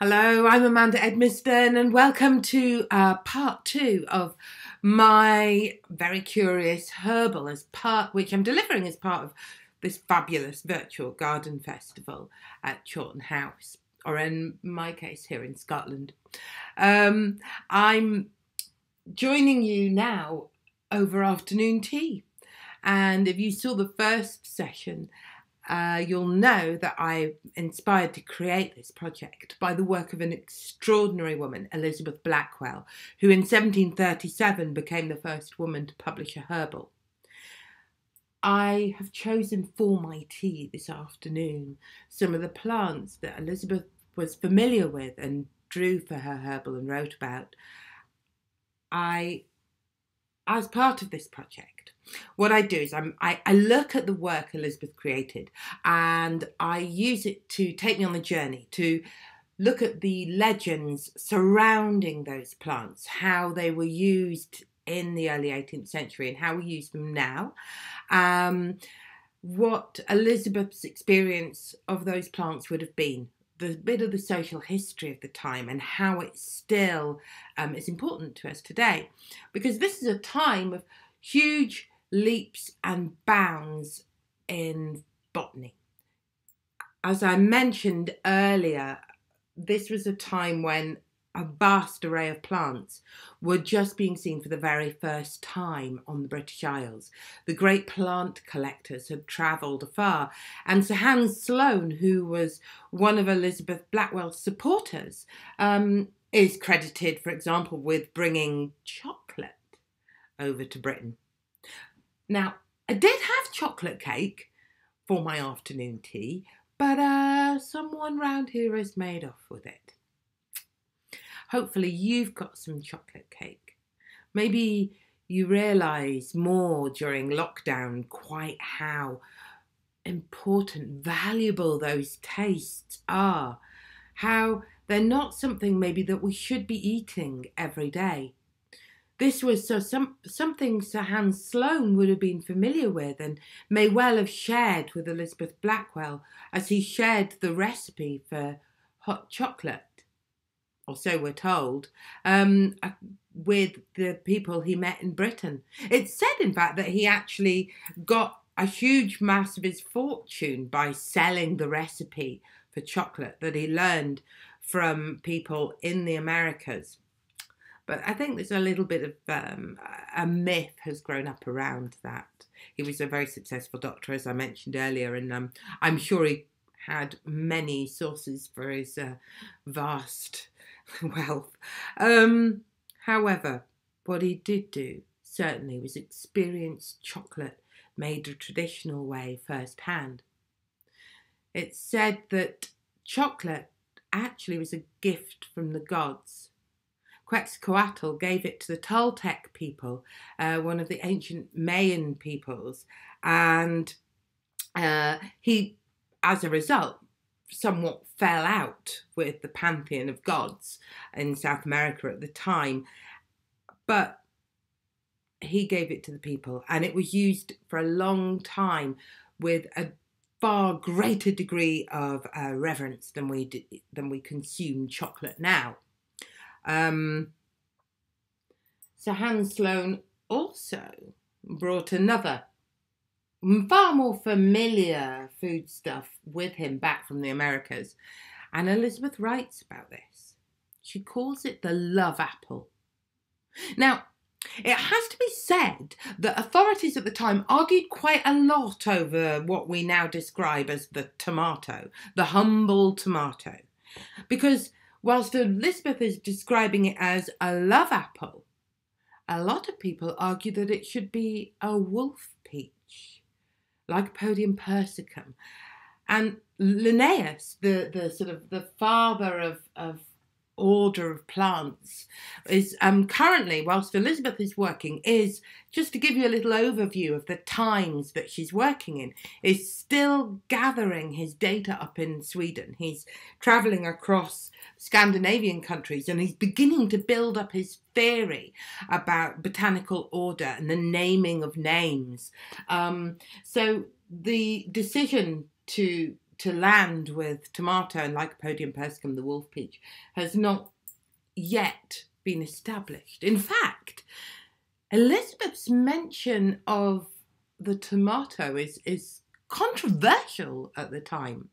Hello, I'm Amanda Edmiston, and welcome to uh, part two of my very curious herbal as part, which I'm delivering as part of this fabulous virtual garden festival at Chawton House, or in my case, here in Scotland. Um, I'm joining you now over afternoon tea, and if you saw the first session, uh, you'll know that I inspired to create this project by the work of an extraordinary woman, Elizabeth Blackwell, who in 1737 became the first woman to publish a herbal. I have chosen for my tea this afternoon some of the plants that Elizabeth was familiar with and drew for her herbal and wrote about. I, as part of this project, what I do is I'm, I, I look at the work Elizabeth created and I use it to take me on the journey to look at the legends surrounding those plants, how they were used in the early 18th century and how we use them now. Um, what Elizabeth's experience of those plants would have been, the bit of the social history of the time and how it still um, is important to us today. Because this is a time of huge leaps and bounds in botany. As I mentioned earlier, this was a time when a vast array of plants were just being seen for the very first time on the British Isles. The great plant collectors had travelled afar, and Sir Hans Sloane, who was one of Elizabeth Blackwell's supporters, um, is credited, for example, with bringing chocolate over to Britain. Now, I did have chocolate cake for my afternoon tea, but uh, someone round here has made off with it. Hopefully, you've got some chocolate cake. Maybe you realise more during lockdown quite how important, valuable those tastes are. How they're not something maybe that we should be eating every day. This was so some, something Sir Hans Sloane would have been familiar with and may well have shared with Elizabeth Blackwell as he shared the recipe for hot chocolate, or so we're told, um, uh, with the people he met in Britain. It's said, in fact, that he actually got a huge mass of his fortune by selling the recipe for chocolate that he learned from people in the Americas. But I think there's a little bit of um, a myth has grown up around that. He was a very successful doctor, as I mentioned earlier, and um, I'm sure he had many sources for his uh, vast wealth. Um, however, what he did do certainly was experience chocolate made the traditional way firsthand. It's said that chocolate actually was a gift from the gods Quetzalcoatl gave it to the Toltec people, uh, one of the ancient Mayan peoples, and uh, he, as a result, somewhat fell out with the pantheon of gods in South America at the time. But he gave it to the people, and it was used for a long time with a far greater degree of uh, reverence than we than we consume chocolate now. Um, Hans Sloane also brought another far more familiar foodstuff with him back from the Americas. And Elizabeth writes about this. She calls it the love apple. Now, it has to be said that authorities at the time argued quite a lot over what we now describe as the tomato, the humble tomato, because whilst Elizabeth is describing it as a love apple, a lot of people argue that it should be a wolf peach, Lycopodium persicum. And Linnaeus, the, the sort of the father of, of order of plants is um, currently, whilst Elizabeth is working, is just to give you a little overview of the times that she's working in, is still gathering his data up in Sweden. He's travelling across Scandinavian countries and he's beginning to build up his theory about botanical order and the naming of names. Um, so the decision to to land with tomato and Lycopodium persicum, the wolf peach, has not yet been established. In fact, Elizabeth's mention of the tomato is, is controversial at the time.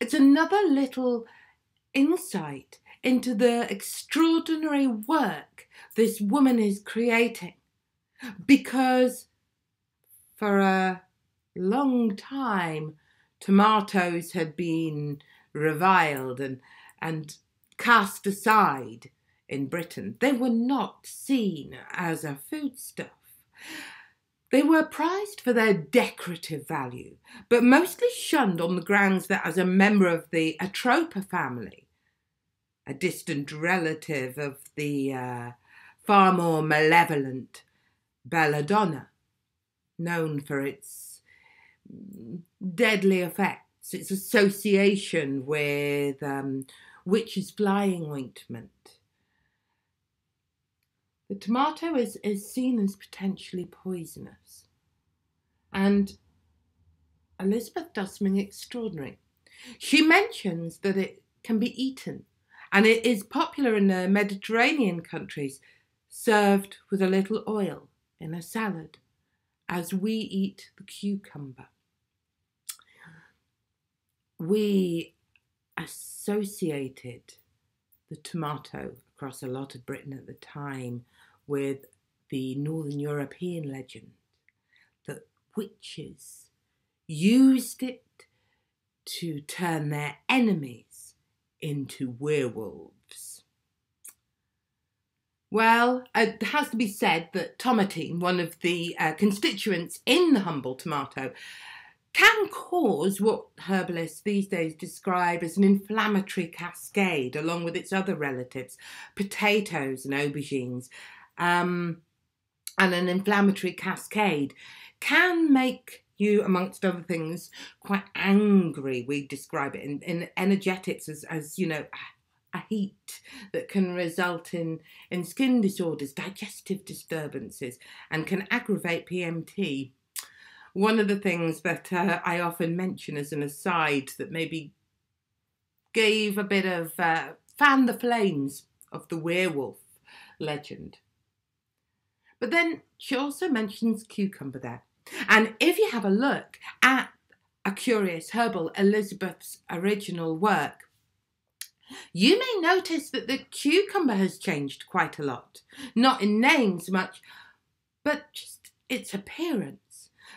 It's another little insight into the extraordinary work this woman is creating because for a long time tomatoes had been reviled and, and cast aside in Britain. They were not seen as a foodstuff. They were prized for their decorative value, but mostly shunned on the grounds that as a member of the Atropa family, a distant relative of the uh, far more malevolent belladonna, known for its deadly effects, its association with um, witch's flying ointment. The tomato is, is seen as potentially poisonous. And Elizabeth does something extraordinary. She mentions that it can be eaten and it is popular in the Mediterranean countries, served with a little oil in a salad, as we eat the cucumber. We associated the tomato across a lot of Britain at the time with the Northern European legend that witches used it to turn their enemies into werewolves. Well, it has to be said that tomatine, one of the uh, constituents in the humble tomato, can cause what herbalists these days describe as an inflammatory cascade, along with its other relatives, potatoes and aubergines, um, and an inflammatory cascade, can make you, amongst other things, quite angry. We describe it in, in energetics as, as you know, a heat that can result in, in skin disorders, digestive disturbances, and can aggravate PMT. One of the things that uh, I often mention as an aside that maybe gave a bit of uh, fan the flames of the werewolf legend. But then she also mentions cucumber there. And if you have a look at a curious herbal, Elizabeth's original work, you may notice that the cucumber has changed quite a lot. Not in names much, but just its appearance.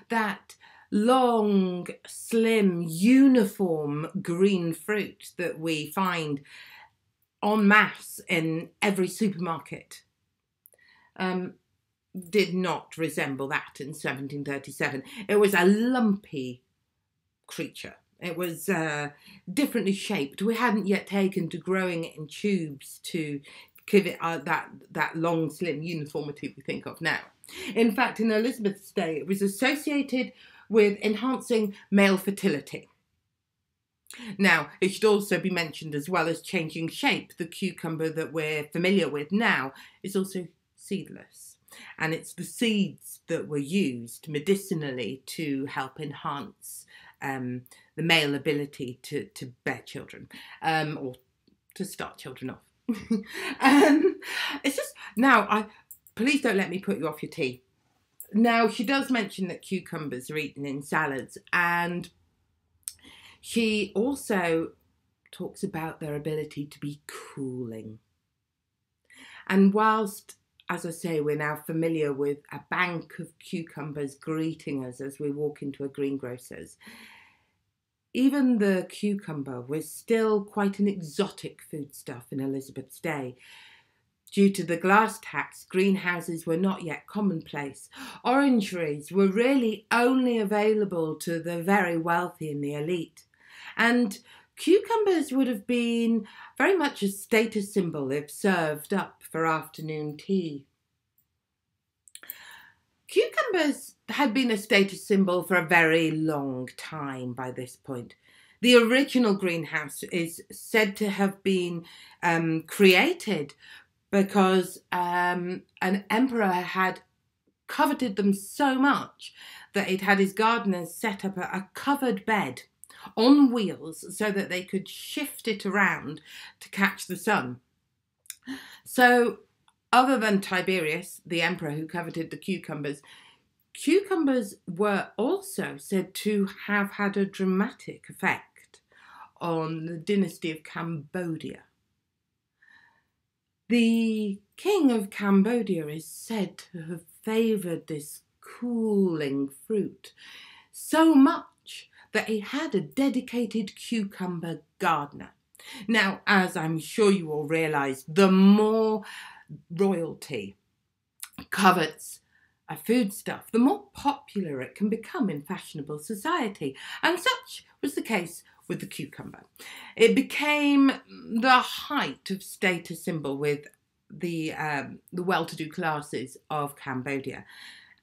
That long, slim, uniform green fruit that we find en masse in every supermarket. Um, did not resemble that in 1737. It was a lumpy creature. It was uh, differently shaped. We hadn't yet taken to growing it in tubes to uh, that that long, slim uniformity we think of now. In fact, in Elizabeth's day, it was associated with enhancing male fertility. Now, it should also be mentioned as well as changing shape, the cucumber that we're familiar with now is also seedless and it's the seeds that were used medicinally to help enhance um, the male ability to, to bear children um, or to start children off. um, it's just now I please don't let me put you off your tea. Now she does mention that cucumbers are eaten in salads, and she also talks about their ability to be cooling. And whilst as I say, we're now familiar with a bank of cucumbers greeting us as we walk into a greengrocer's. Even the cucumber was still quite an exotic foodstuff in Elizabeth's day. Due to the glass tax, greenhouses were not yet commonplace. Orangeries were really only available to the very wealthy and the elite. And cucumbers would have been very much a status symbol if served up for afternoon tea. Cucumbers had been a status symbol for a very long time by this point. The original greenhouse is said to have been um, created because um, an emperor had coveted them so much that it had his gardeners set up a, a covered bed on wheels so that they could shift it around to catch the sun. So, other than Tiberius, the emperor who coveted the cucumbers, cucumbers were also said to have had a dramatic effect on the dynasty of Cambodia. The king of Cambodia is said to have favoured this cooling fruit so much that he had a dedicated cucumber gardener. Now, as I'm sure you all realise, the more royalty covets a foodstuff, the more popular it can become in fashionable society. And such was the case with the cucumber. It became the height of status symbol with the um, the well-to-do classes of Cambodia,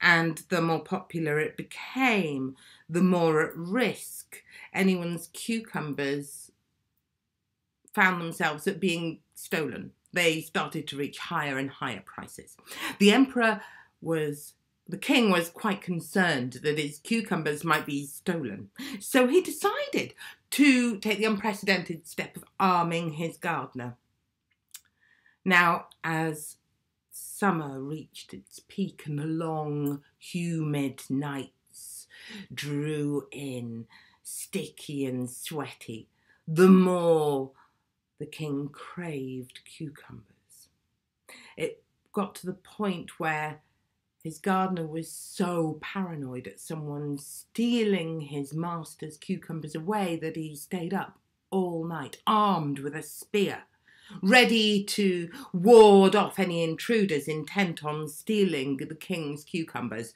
and the more popular it became, the more at risk anyone's cucumbers found themselves at being stolen. They started to reach higher and higher prices. The emperor was the king was quite concerned that his cucumbers might be stolen. So he decided to take the unprecedented step of arming his gardener. Now, as summer reached its peak and the long, humid nights drew in, sticky and sweaty, the more the king craved cucumbers. It got to the point where his gardener was so paranoid at someone stealing his master's cucumbers away that he stayed up all night, armed with a spear, ready to ward off any intruders intent on stealing the king's cucumbers.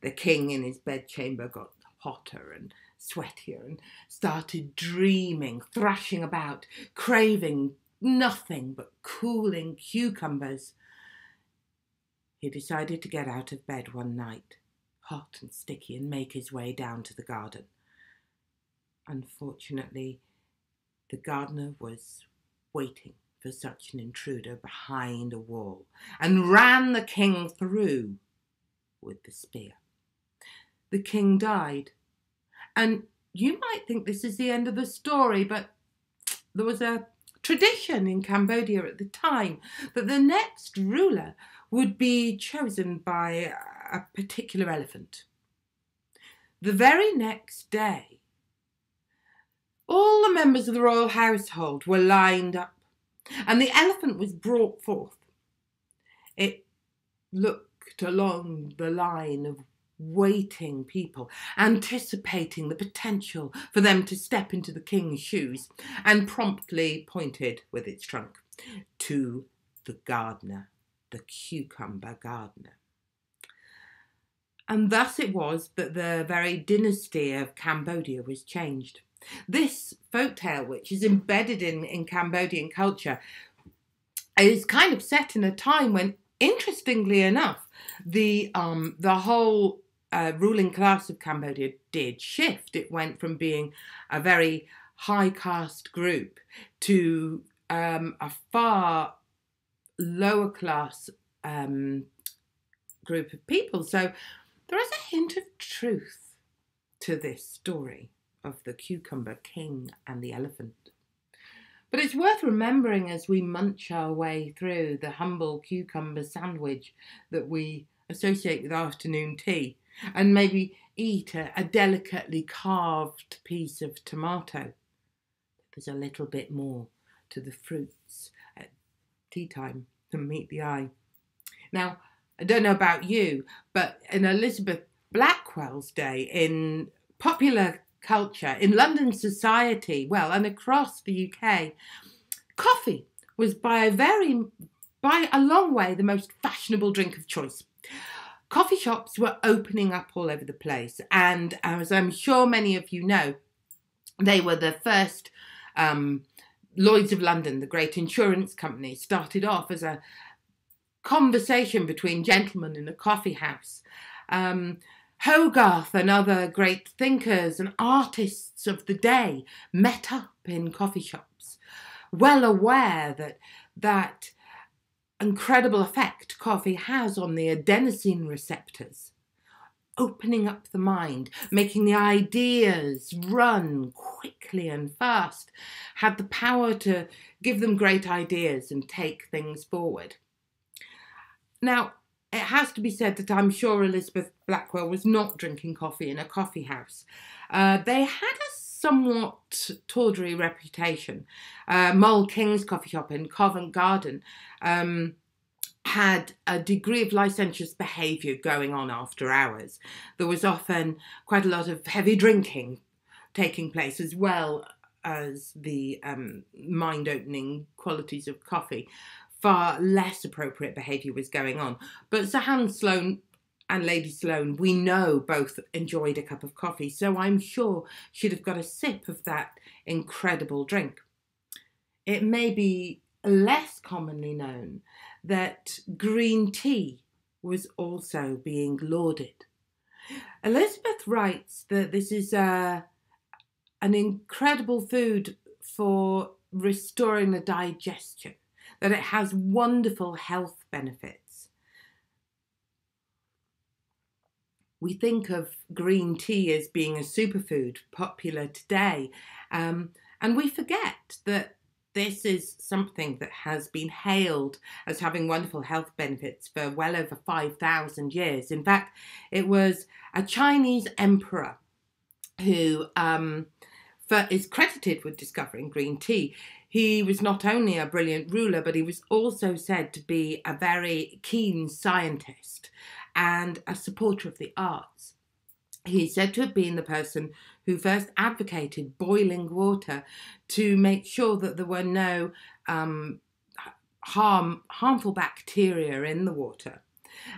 The king in his bedchamber got hotter and sweatier and started dreaming, thrashing about, craving nothing but cooling cucumbers he decided to get out of bed one night, hot and sticky, and make his way down to the garden. Unfortunately, the gardener was waiting for such an intruder behind a wall and ran the king through with the spear. The king died. And you might think this is the end of the story, but there was a tradition in Cambodia at the time that the next ruler would be chosen by a particular elephant. The very next day, all the members of the royal household were lined up, and the elephant was brought forth. It looked along the line of waiting people, anticipating the potential for them to step into the king's shoes, and promptly pointed with its trunk to the gardener the cucumber gardener. And thus it was that the very dynasty of Cambodia was changed. This folktale, which is embedded in, in Cambodian culture, is kind of set in a time when, interestingly enough, the um, the whole uh, ruling class of Cambodia did shift. It went from being a very high caste group to um, a far lower class um, group of people. So there is a hint of truth to this story of the cucumber king and the elephant. But it's worth remembering as we munch our way through the humble cucumber sandwich that we associate with afternoon tea and maybe eat a, a delicately carved piece of tomato. There's a little bit more to the fruits at tea time than meet the eye. Now, I don't know about you, but in Elizabeth Blackwell's day, in popular culture, in London society, well, and across the UK, coffee was by a very, by a long way, the most fashionable drink of choice. Coffee shops were opening up all over the place, and as I'm sure many of you know, they were the first um, Lloyd's of London, the great insurance company, started off as a conversation between gentlemen in a coffee house. Um, Hogarth and other great thinkers and artists of the day met up in coffee shops, well aware that that incredible effect coffee has on the adenosine receptors opening up the mind, making the ideas run quickly and fast, had the power to give them great ideas and take things forward. Now, it has to be said that I'm sure Elizabeth Blackwell was not drinking coffee in a coffee house. Uh, they had a somewhat tawdry reputation. Uh, Moll King's coffee shop in Covent Garden um, had a degree of licentious behaviour going on after hours. There was often quite a lot of heavy drinking taking place, as well as the um, mind opening qualities of coffee. Far less appropriate behaviour was going on. But Sir Hans Sloane and Lady Sloane, we know both enjoyed a cup of coffee, so I'm sure she'd have got a sip of that incredible drink. It may be less commonly known that green tea was also being lauded. Elizabeth writes that this is a, uh, an incredible food for restoring the digestion, that it has wonderful health benefits. We think of green tea as being a superfood popular today, um, and we forget that this is something that has been hailed as having wonderful health benefits for well over 5,000 years. In fact, it was a Chinese emperor who um, is credited with discovering green tea. He was not only a brilliant ruler, but he was also said to be a very keen scientist and a supporter of the arts. He is said to have been the person who first advocated boiling water to make sure that there were no um, harm, harmful bacteria in the water.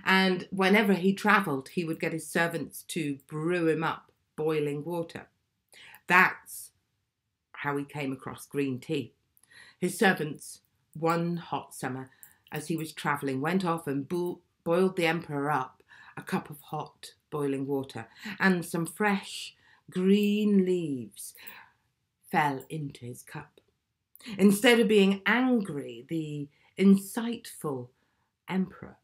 And whenever he travelled, he would get his servants to brew him up boiling water. That's how he came across green tea. His servants, one hot summer, as he was travelling, went off and boiled the emperor up a cup of hot boiling water, and some fresh green leaves fell into his cup. Instead of being angry, the insightful emperor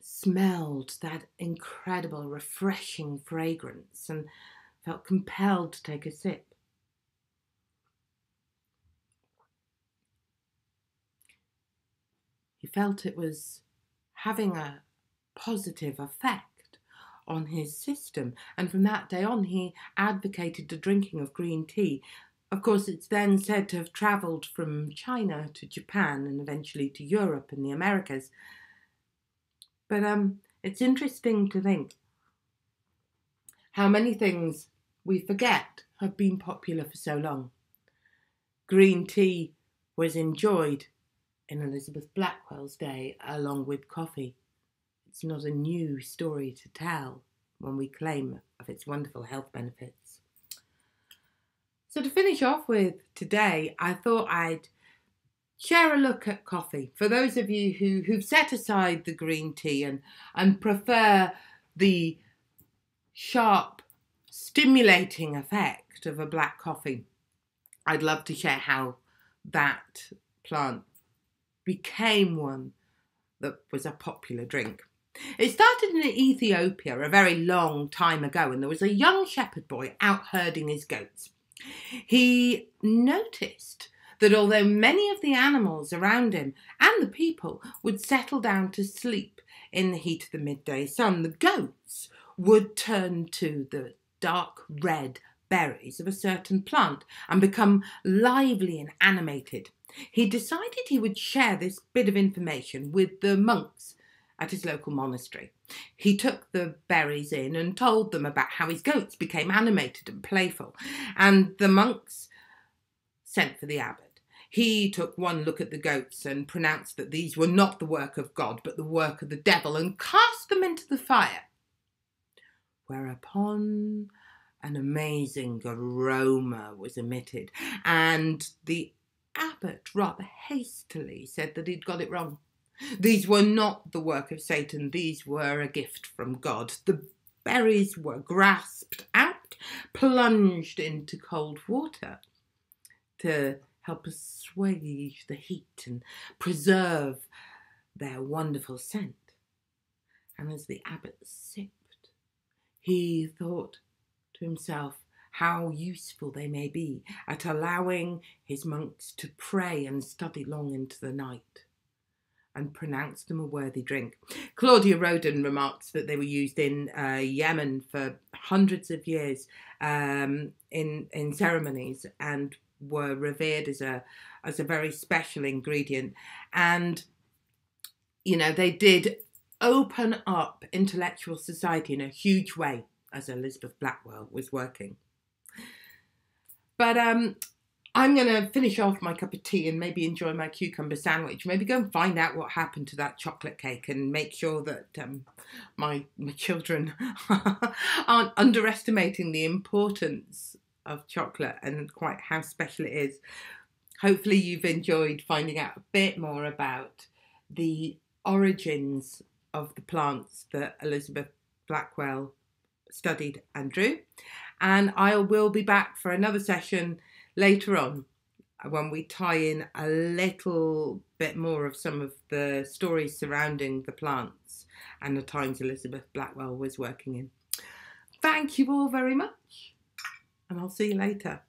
smelled that incredible, refreshing fragrance and felt compelled to take a sip. He felt it was having a positive effect on his system. And from that day on, he advocated the drinking of green tea. Of course, it's then said to have travelled from China to Japan and eventually to Europe and the Americas. But um, it's interesting to think how many things we forget have been popular for so long. Green tea was enjoyed in Elizabeth Blackwell's day along with coffee. It's not a new story to tell when we claim of its wonderful health benefits. So, to finish off with today, I thought I'd share a look at coffee. For those of you who, who've set aside the green tea and, and prefer the sharp, stimulating effect of a black coffee, I'd love to share how that plant became one that was a popular drink. It started in Ethiopia a very long time ago, and there was a young shepherd boy out herding his goats. He noticed that although many of the animals around him and the people would settle down to sleep in the heat of the midday sun, the goats would turn to the dark red berries of a certain plant and become lively and animated. He decided he would share this bit of information with the monks at his local monastery. He took the berries in and told them about how his goats became animated and playful, and the monks sent for the abbot. He took one look at the goats and pronounced that these were not the work of God, but the work of the devil, and cast them into the fire. Whereupon an amazing aroma was emitted, and the abbot rather hastily said that he'd got it wrong. These were not the work of Satan, these were a gift from God. The berries were grasped out, plunged into cold water to help assuage the heat and preserve their wonderful scent. And as the abbot sipped he thought to himself how useful they may be at allowing his monks to pray and study long into the night and pronounce them a worthy drink. Claudia Roden remarks that they were used in uh, Yemen for hundreds of years um, in in ceremonies and were revered as a as a very special ingredient. And you know they did open up intellectual society in a huge way as Elizabeth Blackwell was working. But um, I'm going to finish off my cup of tea and maybe enjoy my cucumber sandwich. Maybe go and find out what happened to that chocolate cake and make sure that um, my, my children aren't underestimating the importance of chocolate and quite how special it is. Hopefully, you've enjoyed finding out a bit more about the origins of the plants that Elizabeth Blackwell studied and drew. And I will be back for another session later on when we tie in a little bit more of some of the stories surrounding the plants and the times Elizabeth Blackwell was working in. Thank you all very much, and I'll see you later.